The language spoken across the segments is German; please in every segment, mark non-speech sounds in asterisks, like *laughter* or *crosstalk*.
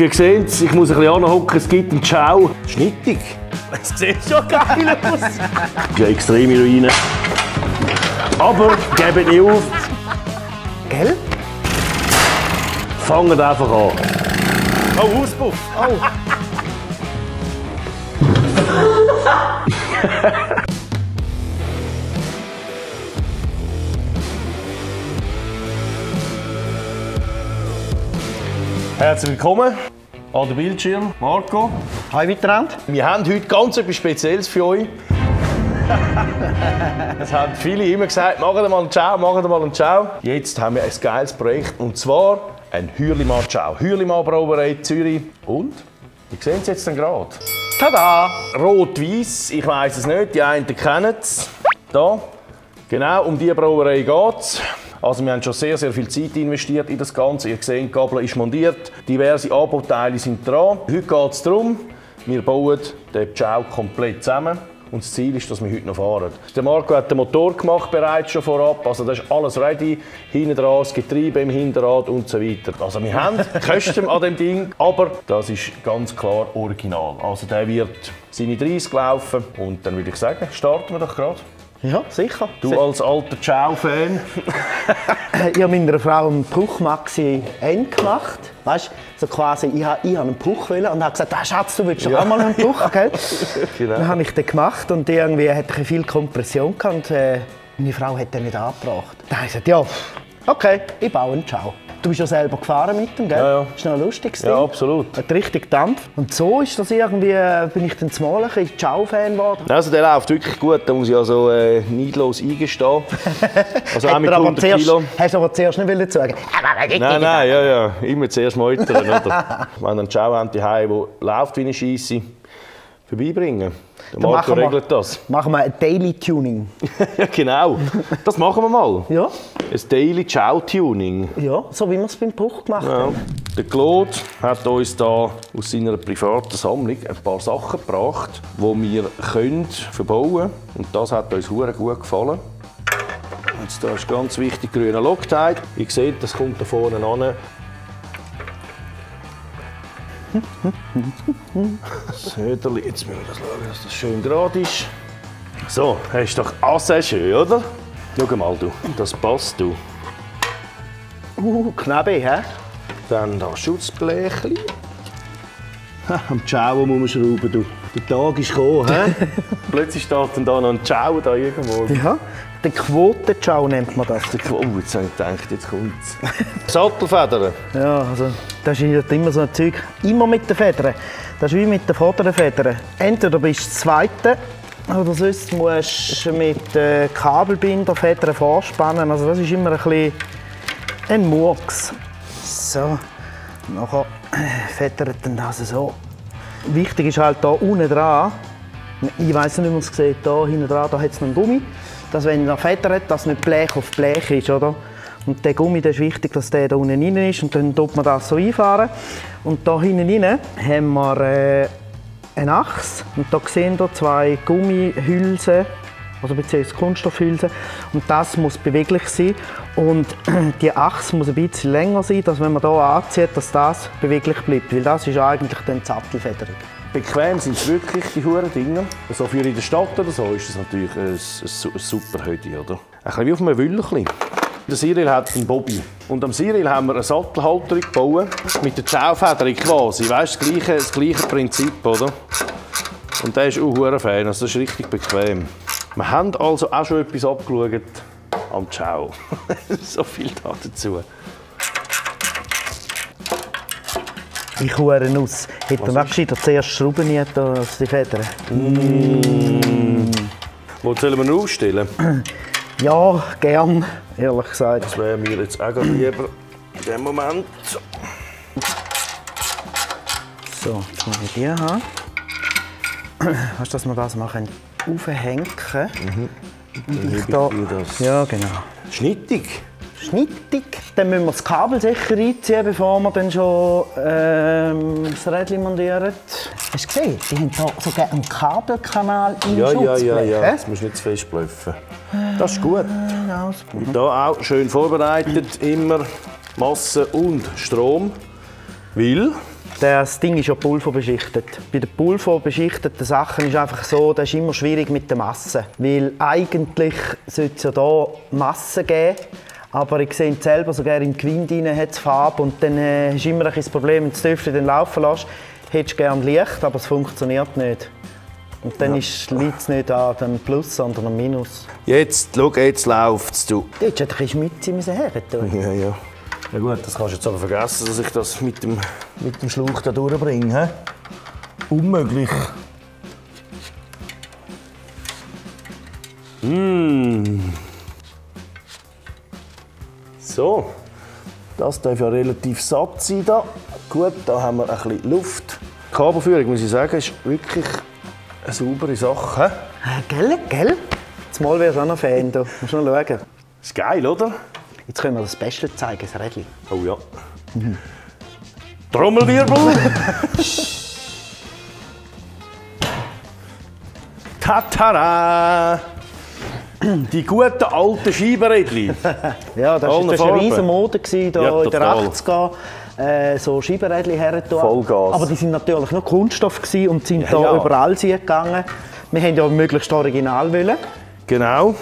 Ihr seht es, ich muss ein bisschen anhocken, es gibt einen Ciao. Schnittig. Es sieht schon geil aus. *laughs* Ja extreme Ruine. Aber gebt nicht auf, Gell? fangt einfach an. Oh, Auspuff. Oh. *laughs* *laughs* Herzlich willkommen an den Bildschirm, Marco. Hi miteinander. Wir haben heute ganz etwas Spezielles für euch. Es haben viele immer gesagt, machen wir mal einen Ciao, machen wir mal einen Ciao. Jetzt haben wir ein geiles Projekt und zwar ein Hürlimann Ciao. Hürlimann Brauerei Zürich und, wie sehen Sie jetzt gerade? Tada! Rot-Weiß, ich weiß es nicht, die einen kennen es. Da, genau um diese Brauerei geht es. Also wir haben schon sehr, sehr viel Zeit investiert in das Ganze. Ihr seht, die Gabel ist montiert, diverse Anbauteile sind dran. Heute geht es darum, wir bauen den Ciao komplett zusammen. Und das Ziel ist, dass wir heute noch fahren. Der Marco hat den Motor gemacht bereits schon vorab. Also das ist alles ready. Hinten dran das Getriebe im Hinterrad und so weiter. Also wir haben Kosten an dem Ding, aber das ist ganz klar original. Also der wird seine 30 laufen und dann würde ich sagen, starten wir doch gerade. Ja, sicher. Du als alter Ciao-Fan. Ich habe meiner Frau einen Bruchmaxi N gemacht. Weißt du, so quasi, ich habe, ich einen Bruch wollen und habe gesagt, ah, Schatz, du willst doch Ja. auch mal einen Bruch, gell? *laughs* Genau. Dann habe ich den gemacht und irgendwie hatte ich viel Kompression gehabt und äh, meine Frau hat den nicht angebracht. Dann habe ich gesagt, ja, okay, ich baue einen Ciao. Du bist ja selber gefahren mit dem, gell? Ja, ja. Ist noch Ding. Ja, absolut. Hat richtig Dampf. Und so ist das irgendwie, äh, bin ich dann zumal ein bisschen Ciao-Fan geworden. Also der läuft wirklich gut, da muss ich also äh, neidlos eingestehen. *laughs* Also auch mit er aber 100 zuerst, Kilo. Hast du aber zuerst nicht wollen sagen. Nein, nein, ja, ja. Immer zuerst meutern, oder? *laughs* Wenn ein Ciao haben, die der läuft wie eine Scheisse, vorbeibringen. Der Dann Marco machen wir- regelt das. *laughs* Machen wir ein Daily Tuning. ja, genau. Das machen wir mal. Ja, Ein Daily Ciao-Tuning. ja, so wie wir es beim Bruch gemacht Ja. haben. Der Claude hat uns da aus seiner privaten Sammlung ein paar Sachen gebracht, die wir können verbauen können. Und das hat uns hure gut gefallen. Jetzt da ist ganz wichtig grüner Loctite. Ihr seht, das kommt da vorne an. Söderli, jetzt müssen wir das schauen, dass das schön gerade ist. So, das ist doch auch sehr schön, oder? Schau mal, du, das passt, du. Uh, Knabe, hä? Dann das Schutzblechli. Am Ciao muss man schrauben, du. Der Tag ist gekommen, hä? *laughs* Plötzlich steht dann da noch ein Ciao da irgendwo. Ja, der Quoten-Ciao nennt man das. Oh, jetzt habe ich gedacht, jetzt kommt's. *laughs* Sattelfedern. Ja, also das ist halt immer so ein Zeug. Immer mit den Federn. Das ist wie mit den vorderen Federn. Entweder bist du das Zweite oder sonst musst du mit äh, Kabelbinder Federn vorspannen. Also das ist immer ein bisschen ein Murks. So, nachher äh, federt dann das so. Wichtig ist halt hier unten dran, ich weiß nicht, wie man es sieht, hier hinten dran, da hat es noch einen Gummi, dass wenn er federt, dass nicht Blech auf Blech ist, oder? Und der Gummi, der ist wichtig, dass der da unten rein ist und dann tut man das so einfahren. Und da hinten rein haben wir äh, eine Achse und da sehen wir zwei Gummihülsen, also beziehungsweise Kunststoffhülsen und das muss beweglich sein und *clears throat* die Achse muss ein bisschen länger sein, dass wenn man hier anzieht, dass das beweglich bleibt, weil das ist eigentlich dann die Sattelfederung. Bequem sind es wirklich, die huren Dinger. So für in der Stadt oder so ist das natürlich ein, ein, su- ein super Hödi, oder? Ein bisschen wie auf einem Wüllerchen. Der Cyril hat einen Bobby. Und am Cyril haben wir eine Sattelhalterung gebaut, mit der Ciao-Federung quasi. Weißt du, das gleiche, das gleiche Prinzip, oder? Und der ist auch ein Fan, also das ist richtig bequem. Wir haben also auch schon etwas abgeschaut am Ciao. *laughs* so viel da dazu. Ich hure aus. Hätte man gescheiter zuerst Schrauben nicht als die Federn. Wo sollen wir aufstellen? *clears throat* Ja, gern, ehrlich gesagt. Das wäre mir jetzt auch lieber in dem Moment. So, jetzt muss ich die haben. *clears throat* Weißt du, dass wir das können aufhängen können? Dann Ich da, ja, genau. Schnittig. Schnittig. Dann müssen wir das Kabel sicher einziehen, bevor wir dann schon ähm, das Rädchen montieren. Hast du gesehen? Die haben da sogar einen Kabelkanal im Ja, ja, ja, ja. Jetzt musst du nicht zu fest bluffen. Das ist gut. Ja, das- Und da auch schön vorbereitet, immer Masse und Strom. Weil Das Ding ist ja pulverbeschichtet. Bei den pulverbeschichteten Sachen ist es einfach so, das ist immer schwierig mit der Masse. Weil eigentlich sollte es ja hier Masse geben. Aber ich sehe selber, sogar im Gewind hat es Farbe und dann äh, hast du immer ein das Problem, wenn du das dann laufen lässt, hättest du gerne Licht, aber es funktioniert nicht. Und dann liegt es nicht an dem Plus, sondern am Minus. Jetzt, schau, jetzt läuft es. Du. Hättest ein bisschen Schmutz müssen her. Ja, ja. Ja gut, das kannst du jetzt aber vergessen, dass ich das mit dem, mit dem Schlauch da durchbringe. hä? Unmöglich. Mm. So, das darf ja relativ satt sein da. Gut, da haben wir ein bisschen Luft. Die Kabelführung, muss ich sagen, ist wirklich eine saubere Sache. Äh, gell, gell? Zumal wärst du auch noch Fan, du musst noch schauen. Ist geil, oder? Jetzt können wir das Beste zeigen, das Rädchen. Oh ja. Trommelwirbel. *laughs* Tatara! *clears throat* Die guten alten Scheibenrädchen. *laughs* Ja, das war eine Farben. riesen Mode gewesen, da Ja, in den total. 80er. Äh, so Scheibenrädchen hertun. Vollgas. Aber die sind natürlich noch Kunststoff und sind da ja. überall gegangen. Wir haben ja möglichst original wollen. Genau.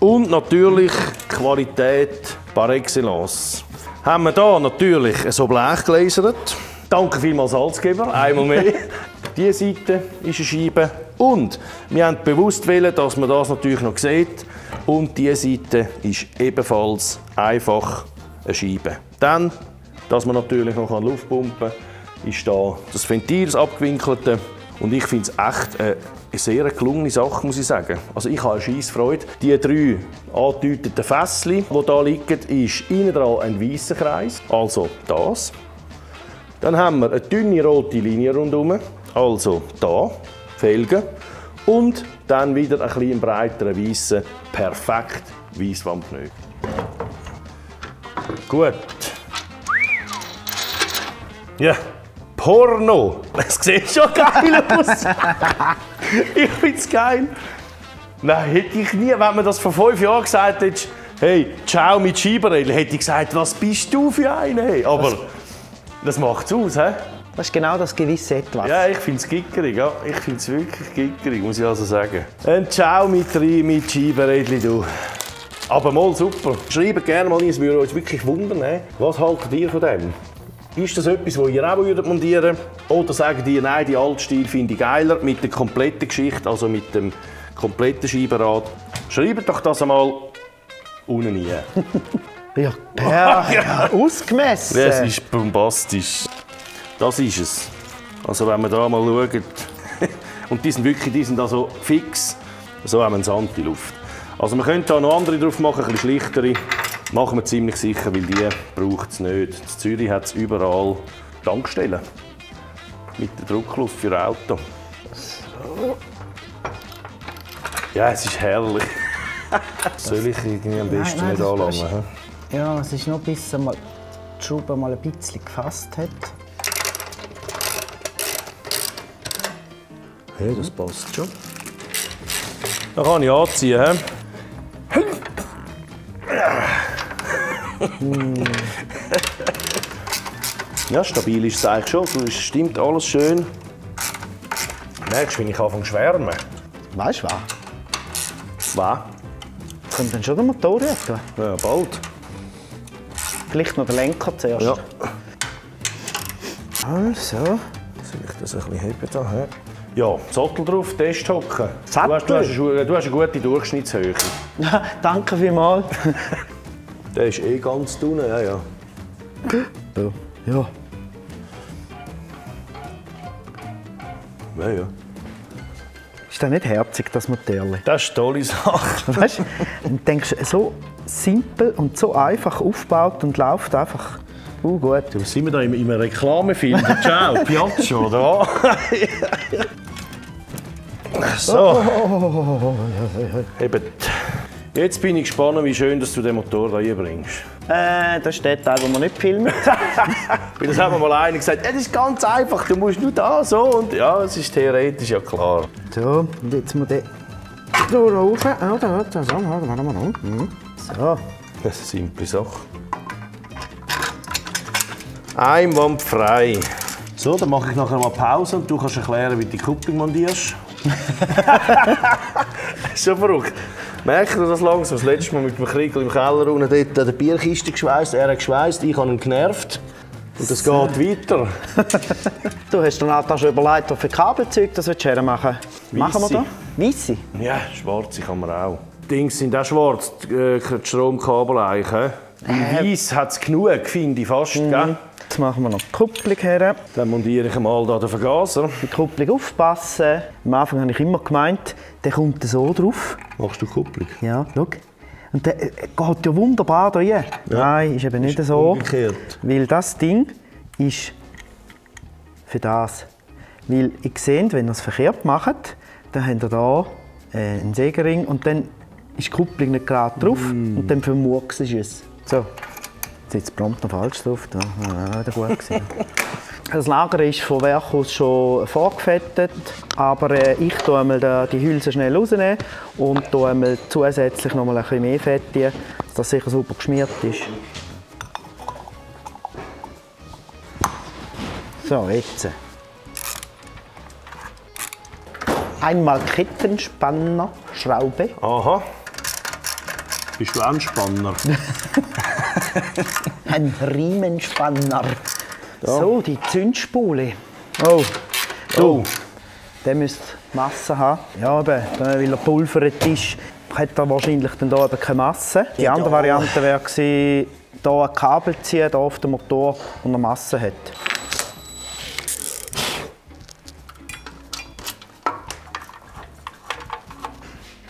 Und natürlich Qualität par excellence. Haben wir hier natürlich so Blech gelasert. Danke vielmals Salzgeber, einmal mehr. *laughs* Diese Seite ist eine Scheibe. Und wir haben bewusst wählen, dass man das natürlich noch sieht. Und diese Seite ist ebenfalls einfach eine Scheibe. Dann, dass man natürlich noch Luft pumpen kann, ist da das Ventil, das abgewinkelte. Und ich finde es echt eine sehr gelungene Sache, muss ich sagen. Also ich habe eine scheisse Freude. Die drei angedeuteten Fässchen, die hier liegen, ist innen dran ein weißer Kreis, also das. Dann haben wir eine dünne rote Linie rundherum, also da, Felgen. Und dann wieder ein bisschen breiteren weißen, perfekt Weisswandknöchel. Gut. Ja, Porno. Das sieht schon geil *laughs* aus. ich find's geil. Nein, hätte ich nie, wenn man das vor fünf Jahren gesagt hätte, hey, ciao mit Scheibenrädchen, hätte ich gesagt, was bist du für einer? Hey? Aber das macht's aus, hä? Das ist genau das gewisse Etwas. Ja, ich find's gickerig, ja. Ich find's wirklich gickerig, muss ich also sagen. Ein Ciao mit rein, mit Scheibenrädchen, du. Aber mal super. Schreibt gerne mal rein, es würde uns wirklich wundern, was haltet ihr von dem? Ist das etwas, das ihr auch würdet montieren Oder sagen ihr, nein, die Altstil finde ich geiler, mit der kompletten Geschichte, also mit dem kompletten Scheibenrad? Schreibt doch das einmal unten rein. *laughs* Ja, per *laughs* ausgemessen. Das ist bombastisch. Das ist es. Also wenn wir da mal schauen, *laughs* und die sind wirklich, die sind also fix, so haben wir eine sanfte Luft. Also wir können da noch andere drauf machen, ein bisschen schlichtere. Machen wir ziemlich sicher, weil die braucht es nicht. In Zürich hat es überall Tankstellen. Mit der Druckluft für Auto. Ja, es ist herrlich. *laughs* Soll ich irgendwie am besten nein, nicht das anlangen? Ja, es ist noch bis mal die Schraube mal ein bisschen gefasst hat. Ja, das passt schon. Dann kann ich anziehen. He? ja, stabil ist es eigentlich schon. Es stimmt alles schön. Merkst du, wenn ich anfange zu schwärmen? Weißt du was? Was? Kommt dann schon der Motor rein? Ja, bald. Vielleicht noch der Lenker zuerst. Ja. Also. Soll ich das ein bisschen heben da? he? Ja, Sattel drauf, Test hocken. Du hast, du, hast eine, du hast eine gute Durchschnittshöhe. *laughs* Danke vielmals. *laughs* Der ist eh ganz unten, ja, ja. ja. ja. ja, ja. Ist das nicht herzig, das Motorli? Das ist eine tolle Sache. *laughs* Weißt du, du denkst, so simpel und so einfach aufgebaut und läuft einfach uh, gut. Was sind wir da in in einem Reklamefilm? Ciao, Piaggio, oder? So. Eben. Jetzt bin ich gespannt, wie schön dass du den Motor da reinbringst. Äh, das ist der Teil, den wir nicht filmen. *laughs* Weil das hat mir mal einer gesagt, das ist ganz einfach, du musst nur da, so und ja, es ist theoretisch ja klar. So, und jetzt muss der da rauf. Ah, da, da, so, mal. Mhm. So, Das ist eine simple Sache. Einwandfrei. So, dann mache ich nachher mal Pause und du kannst erklären, wie du die Kupplung montierst. *laughs* Schon verrückt. Merkt ihr das langsam? Das letzte Mal mit dem Kriegel im Keller unten dort an der Bierkiste geschweißt. Er hat geschweißt, ich habe ihn genervt. Und es geht weiter. *laughs* Du hast dir Nathan schon überlegt, für Kabelzeug das willst du hermachen Machen wir da? Weisse? Ja, schwarze kann man auch. Die Dings sind auch schwarz, die, äh, die Stromkabel eigentlich. weiß hat es genug, finde ich fast. gell? Jetzt machen wir noch die Kupplung her. Dann montiere ich mal da den Vergaser. Die Kupplung aufpassen. Am Anfang habe ich immer gemeint, der kommt so drauf. Machst du Kupplung? Ja, schau. Und der äh, geht ja wunderbar da rein. Nein, ist eben nicht so. Umgekehrt. Weil das Ding ist für das. Weil ihr seht, wenn ihr es verkehrt macht, dann habt ihr hier äh, einen Sägering und dann ist die Kupplung nicht gerade drauf und dann vermurkst du es. So, jetzt sitzt prompt noch falsch drauf. Da war wieder gut. Das Lager ist von Werk aus schon vorgefettet, aber äh, ich tue einmal die Hülse schnell rausnehmen und tue einmal zusätzlich noch mal ein bisschen mehr Fett rein, dass das sicher super geschmiert ist. So, jetzt. Einmal Kettenspanner, Schraube. Aha. Bist du auch ein Spanner? *laughs* *laughs* Ein Riemenspanner. So, die Zündspule. Oh, Oh. der müsste Masse haben. Ja, eben, dann, weil er pulvert ist, hat er wahrscheinlich dann hier eben keine Masse. Die andere Variante wäre gewesen, hier ein Kabel ziehen, hier auf den Motor und eine Masse hat.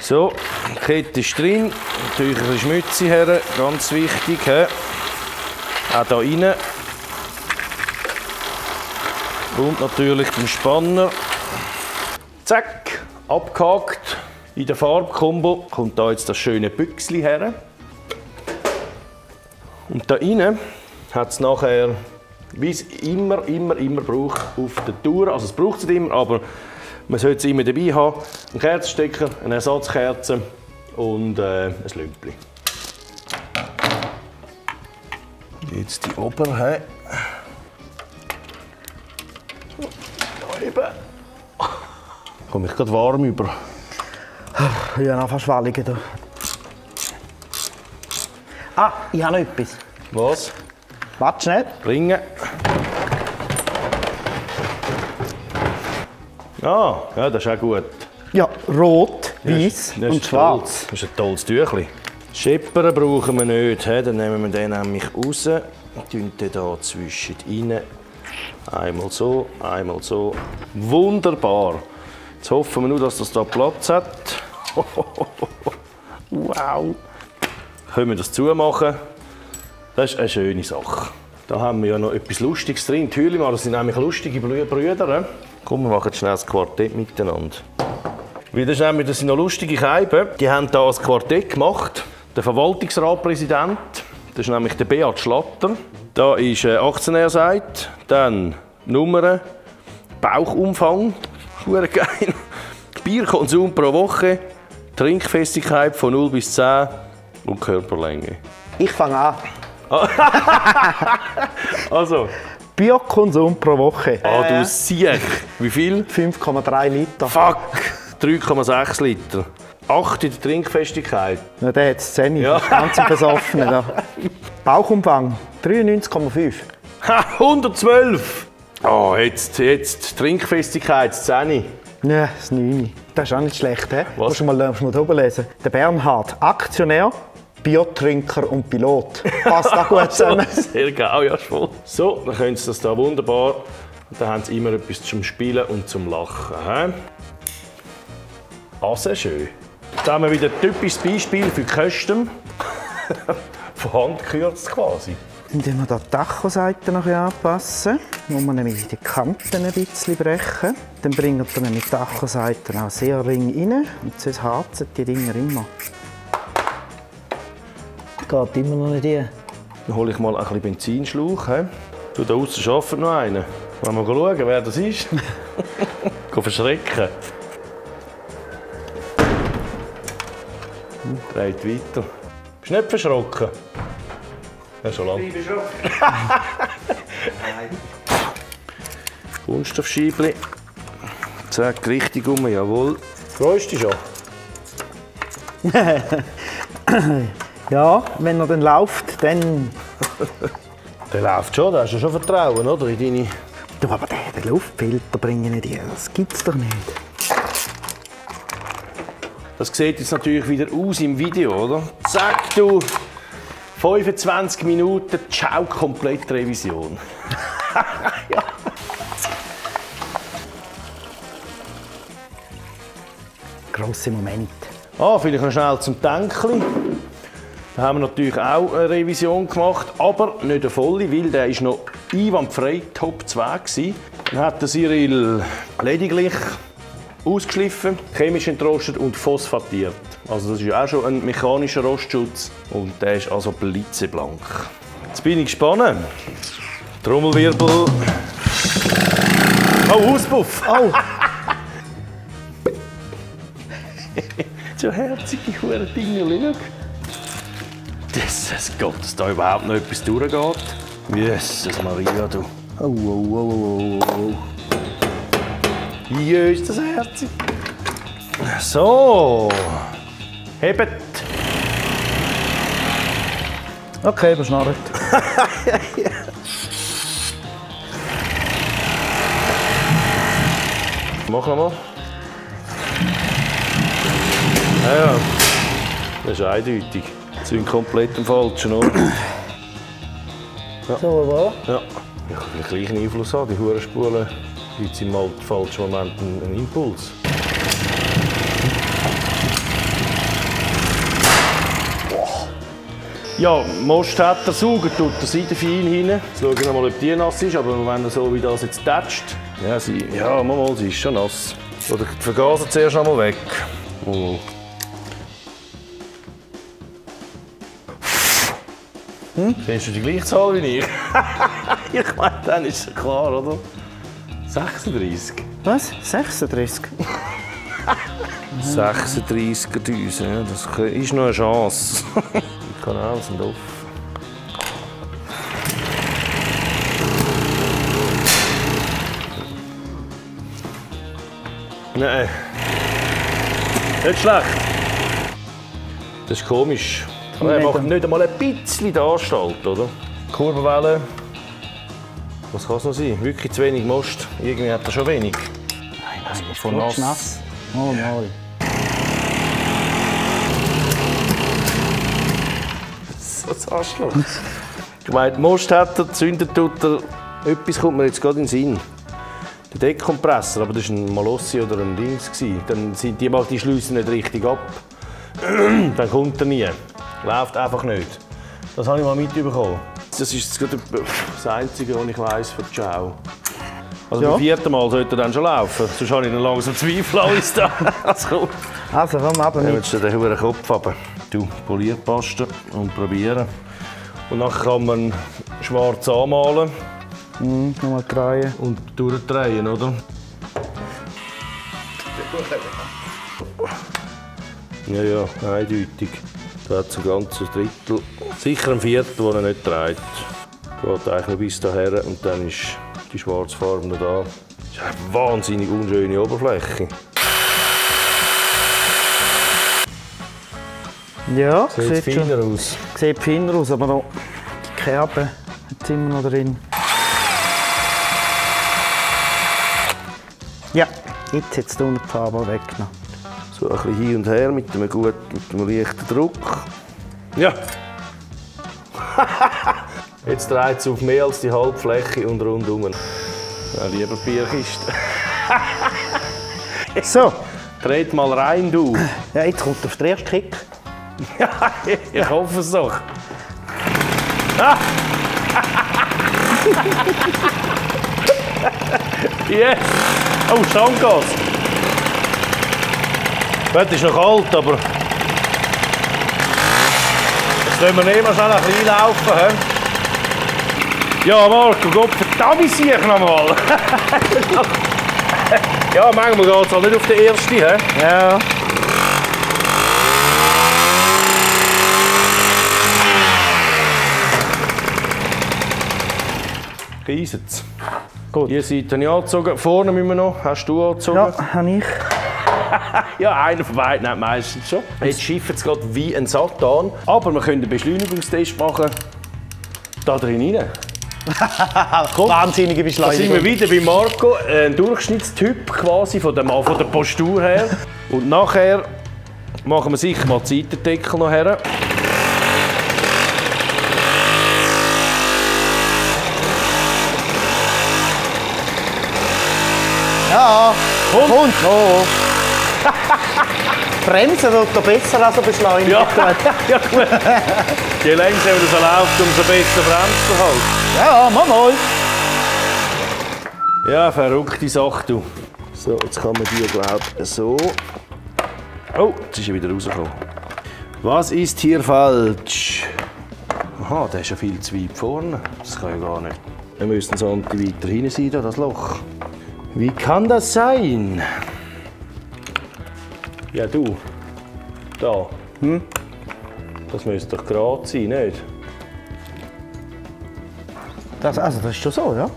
So, die Kette ist drin. Natürlich ein bisschen Schmutze her, ganz wichtig. He? Auch hier rein. Und natürlich den Spanner. Zack, abgehakt. In der Farbkombo kommt da jetzt das schöne Büchsli her. Und da rein hat es nachher, wie es immer, immer, immer braucht, auf der Tour. Also es braucht es nicht immer, aber man sollte es immer dabei haben. Ein Kerzenstecker, eine Ersatzkerze und äh, ein Lümpli. Jetzt die Oberhe. Da eben. Komme ich gerade warm über. Ich habe noch fast Wallungen da. Ah, ich habe noch etwas. Was? Warte schnell. Bringen. Ah, ja, das ist auch gut. Ja, rot, weiß Das ist und schwarz. Das ist ein tolles Tüchli. Scheppern brauchen wir nicht. he. Dann nehmen wir den nämlich raus und tun den hier zwischen rein. Einmal so, einmal so. Wunderbar. Jetzt hoffen wir nur, dass das hier Platz hat. *laughs* wow. Können wir das zumachen? Das ist eine schöne Sache. Da haben wir ja noch etwas Lustiges drin. Die Hülimar, das sind nämlich lustige Brü- Brüder. he? Komm, wir machen schnell das Quartett miteinander. Weil das, nämlich, das sind noch lustige Scheiben. Die haben hier ein Quartett gemacht. Der Verwaltungsratpräsident, das ist nämlich der Beat Schlatter. Da ist äh, 18 er Seite, dann Nummern, Bauchumfang, *laughs* hure geil. Bierkonsum pro Woche, Trinkfestigkeit von 0 bis 10 und Körperlänge. Ich fange an. *laughs* Also, Biokonsum pro Woche. ah, du Siech. Wie viel? 5,3 Liter. Fuck! 3,6 Liter. 8 in der Trinkfestigkeit. Na, der hat es 10. Ja. Ganz ein Besoffener. da. *laughs* Bauchumfang 93,5. Ha, 112! Oh, jetzt, jetzt Trinkfestigkeit 10. Ja, das 9. Das ist auch nicht schlecht, hä? Was? Musst du mal, musst du mal drüber lesen. Der Bernhard, Aktionär, Biotrinker und Pilot. Passt auch gut zusammen. *laughs* Sehr geil, ja, voll. So, dann können sie das da wunderbar. Und dann haben sie immer etwas zum Spielen und zum Lachen. He? Ah, sehr schön. Jetzt haben wir wieder ein typisches Beispiel für Custom. *laughs* Von Hand gekürzt quasi. Indem wir da die Tachoseite noch anpassen, muss man nämlich die Kanten ein bisschen brechen. Dann bringen wir nämlich die Tachoseiten auch sehr ring rein und sonst harzen die Dinger immer. Geht immer noch nicht rein. Dann hole ich mal ein bisschen Benzinschlauch. He? Du, da außen arbeitet noch einer. Wollen wir schauen, wer das ist? *laughs* Geh verschrecken. Hm, Dreht weiter. Bist du nicht verschrocken? Ja, schon lange. *laughs* Kunststoffscheibli. Zack, richtig um, jawohl. Freust du dich schon? *laughs* Ja, wenn er dann läuft, dann... *laughs* Der läuft schon, da hast du schon Vertrauen, oder? In deine... Du, aber den, den Luftfilter bringen nicht dir, das gibt's doch nicht. Das sieht jetzt natürlich wieder aus im Video, oder? Zack, du! 25 Minuten, ciao, komplett Revision. *laughs* Grosse Moment. Ah, vielleicht noch schnell zum Denkli. Da haben wir natürlich auch eine Revision gemacht, aber nicht eine volle, weil der ist noch einwandfrei Top 2 gewesen. Dann hat der Cyril lediglich ausgeschliffen, chemisch entrostet und phosphatiert. Also das ist auch schon ein mechanischer Rostschutz und der ist also blitzeblank. Jetzt bin ich gespannt. Trommelwirbel. Oh, Auspuff! Oh, *laughs* So herzige Dinge, schau. Das, das Gott, dass da überhaupt noch etwas durchgeht. Jesus Maria, du. oh, oh, oh, oh, oh, oh. Jö, ist das herzig. So. Hebt. Okay, überschnarrt. *laughs* Mach nochmal. Ja, ja. Das ist eindeutig. Sie sind komplett im Falschen, oder? So, was? Ja. Ja, kann vielleicht gleich einen Einfluss haben. Die Hurenspulen gibt im mal falschen Moment einen, Impuls. Boah. Ja, Most hat der Sauger, tut der Seite fein hin. Jetzt schauen wir mal, ob die nass ist, aber wenn er so wie das jetzt tätscht, ja, sie, ja, mal, sie ist schon nass. Oder die Vergaser zuerst einmal weg. Oh. Hm? Kennst du die gleiche Zahl wie ich? *laughs* ich meine, dann ist es klar, oder? 36. Was? 36? 36 Düsen, ja, das ist noch eine Chance. *laughs* Die Kanäle sind offen. Nein. Nicht schlecht. Das ist komisch. Er macht nicht einmal ein bisschen die Anstalt, oder? Kurbelwelle. Was kann es noch sein? Wirklich zu wenig Most. Irgendwie hat er schon wenig. Nein, nein, von nass. nass. Mal, mal. So ein Arschloch. Ich meine, Most hat er, zündet tut er. Etwas kommt mir jetzt gerade in den Sinn. Der Deckkompressor, aber das war ein Malossi oder ein Dings. Dann sind die, die Schlüsse nicht richtig ab. *clears throat* Dann kommt er nie. Läuft einfach nicht. Das habe ich mal mitbekommen. Das ist jetzt gerade das Einzige, was ich weiss von Ciao. Also Ja. beim vierten Mal sollte er dann schon laufen. Sonst habe ich dann langsam Zweifel an uns da. *laughs* Also, komm Nehmen mit. wir den hohen Kopf ab. Du, Polierpaste und probieren. Und dann kann man schwarz anmalen Hm, nochmal drehen. und durchdrehen, oder? Ja, ja, eindeutig. Da hat es ein ganzes Drittel, sicher ein Viertel, das er nicht dreht. Geht eigentlich noch bis daher und dann ist die schwarze Farbe noch da. Das ist eine wahnsinnig unschöne Oberfläche. Ja, Sieht sieht, schon, feiner aus. sieht feiner aus, aber noch die Kerbe hat immer noch drin. Ja, jetzt hat es die Farbe weggenommen. So ein bisschen hin und her mit einem gut, mit einem leichten Druck. Ja. *laughs* Jetzt dreht es auf mehr als die Halbfläche und rundum. Ja, lieber Bierkiste. *laughs* So, Dreht mal rein, du. ja, jetzt kommt auf den ersten Kick. *laughs* Ja, ich hoffe es doch. Ah. yes! Oh, Standgas. Das ist noch kalt, aber... Jetzt können wir nicht mal schnell ein bisschen laufen. He? Ja, Marco, Gott verdammt, ich sehe nochmal. *laughs* ja, manchmal geht es halt nicht auf den ersten. He? Ja. Reiset's. Gut. Habe ich angezogen. Vorne müssen wir noch. Hast du angezogen? Ja, habe ich. *laughs* Ja, einer von beiden hat meistens schon. Jetzt schifft es gerade wie ein Satan. Aber wir können einen Beschleunigungstest machen. Da drin rein. *laughs* Wahnsinnige Da sind wir Beschleunigung. wieder bei Marco. Ein Durchschnittstyp quasi von der, von der Postur her. Und nachher machen wir sicher mal die Seitendeckel noch her. Ja, und? Und? Oh. Bremsen wird da besser als beschleunigt. Ja, *laughs* ja gut. Je längsamer das läuft, umso besser bremst du halt. ja mach mal. Ja, verrückte Sache, du. So, jetzt kann man die, glaube ich, so. Oh, jetzt ist er wieder rausgekommen. Was ist hier falsch? Aha, der ist ja viel zu weit vorne. Das kann ja gar nicht. Wir müssen so weiter hinten sein, da, das Loch. Wie kann das sein? Ja, du. Da. Hm? Das müsste doch gerade sein, nicht? Das, also, das ist schon so, ja?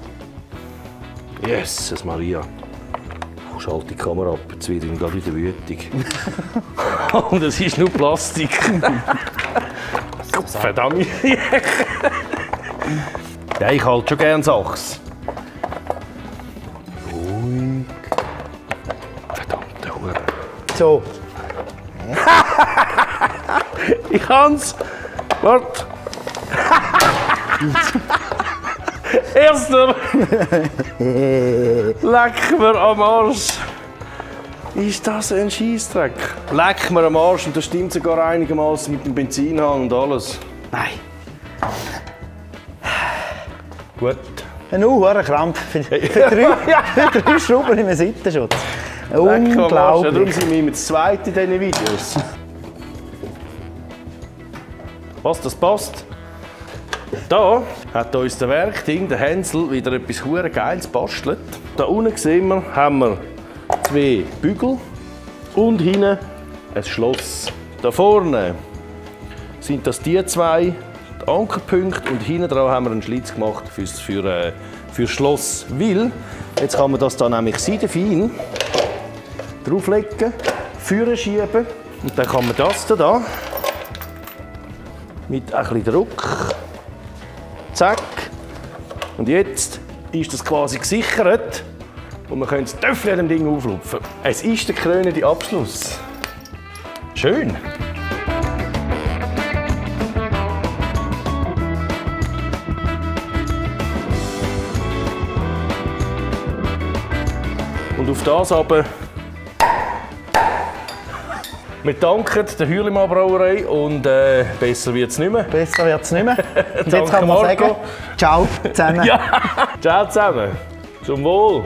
Jesus Maria. Oh, Schalte die Kamera ab, jetzt wird ihm gerade wieder wütig. *laughs* Und es ist nur Plastik. *laughs* Verdammt. *laughs* ja, ich halte schon gerne Sachs. So. *laughs* Ich kann's. Warte. *laughs* Erster. *laughs* Leck mir am Arsch. Ist das ein Scheißdreck? Leck mir am Arsch und das stimmt sogar einigermaßen mit dem Benzinhahn und alles. Nein. Gut. Ein hoher Krampf für, für, drei, für drei Schrauben im Seitenschutz. Ja, darum Unglaublich. sind wir immer das Zweite in diesen Videos. Was, das passt? Da hat uns der Werkding, der Hänsel, wieder etwas hure Geiles bastelt. Da unten sehen wir, haben wir zwei Bügel und hinten ein Schloss. Da vorne sind das die zwei die Ankerpunkte und hinten dran haben wir einen Schlitz gemacht fürs, für, äh, für das Schloss. Weil, jetzt kann man das da nämlich seidefein drauflegen, führen schieben und dann kann man das da, mit bisschen Druck, zack, und jetzt ist das quasi gesichert und wir können das Töffel an dem Ding auflupfen. Es ist der krönende Abschluss. Schön. Und auf das aber wir danken der Hürlimann Brauerei und äh, besser wird es nicht mehr. Besser wird es nicht mehr. Und *laughs* jetzt kann man Marco. sagen, ciao zusammen. Ja, *laughs* ciao zusammen. Zum Wohl.